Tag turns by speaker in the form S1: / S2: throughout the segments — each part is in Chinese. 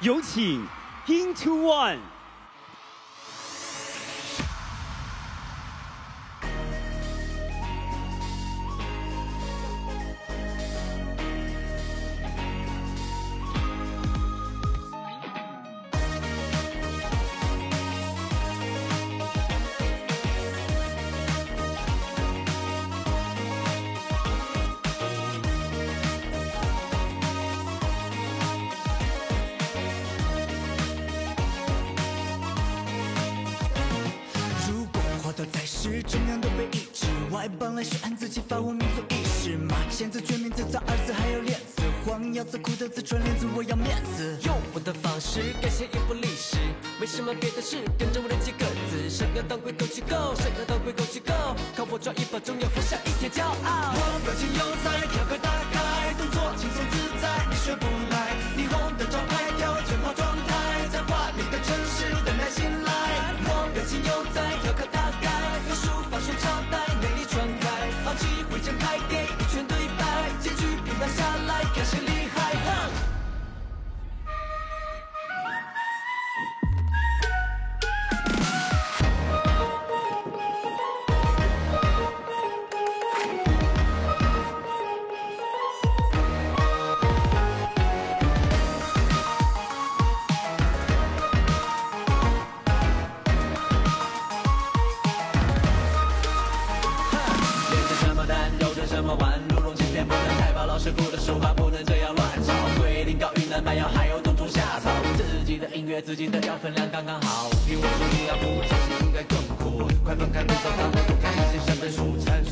S1: 有请 into one
S2: 都在世，中央都被抑制。外邦来学按自己发我民族意识。马前子、决明子、造二字，还有链子、黄腰子、苦头子、穿链子，我要面子。
S3: 用我的方式改写一部历史，没什么别的事，跟着我的几个字。想要当鬼狗去 go，想要当鬼狗去 go，靠我抓一把中药，活下一天骄傲。
S2: 我表情有才，跳个大。玩？鹿茸景不
S3: 能太饱，老师傅的手法不能这样乱抄。规定高云南办，要，还有冬虫夏草。自己的音乐，自己的调分量刚刚好。听我说，你要不我相信应该更苦。快放开，别走，他们不
S2: 开，一起上班出餐。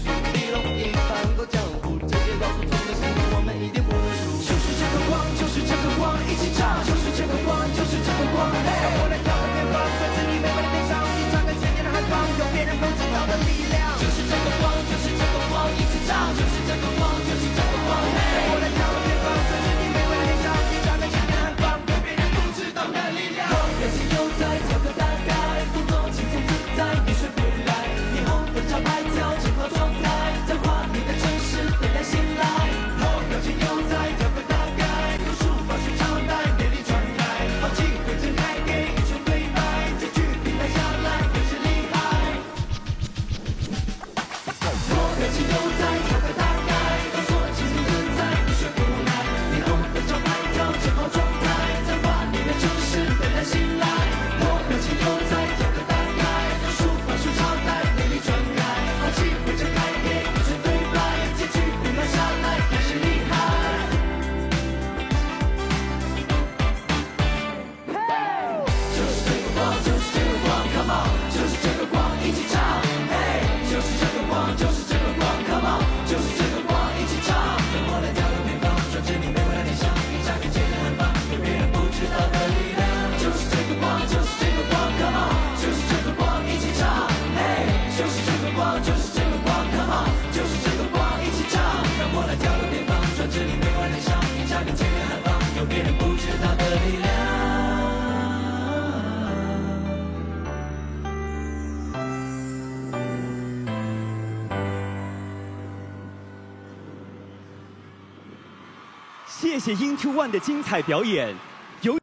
S1: 谢谢 into one 的精彩表演有